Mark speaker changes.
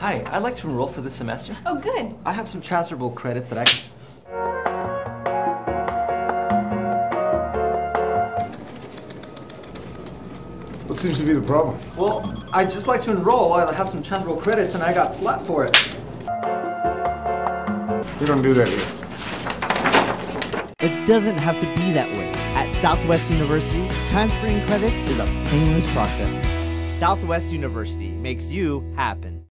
Speaker 1: Hi, I'd like to enroll for this semester.
Speaker 2: Oh, good.
Speaker 1: I have some transferable credits that I can.
Speaker 3: What seems to be the problem?
Speaker 1: Well, I'd just like to enroll. I have some transferable credits and I got slapped for it.
Speaker 3: We don't do that here.
Speaker 4: It doesn't have to be that way. At Southwest University, transferring credits is a painless process. Southwest University makes you happen.